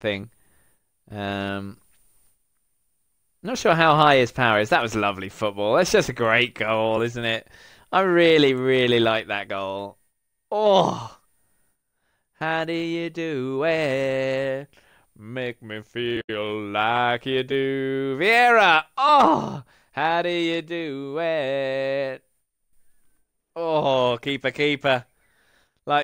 thing. Um, not sure how high his power is. That was lovely football. That's just a great goal, isn't it? I really, really like that goal. Oh, how do you do it? Make me feel like you do, Viera. Oh, how do you do it? Oh, keeper, keeper.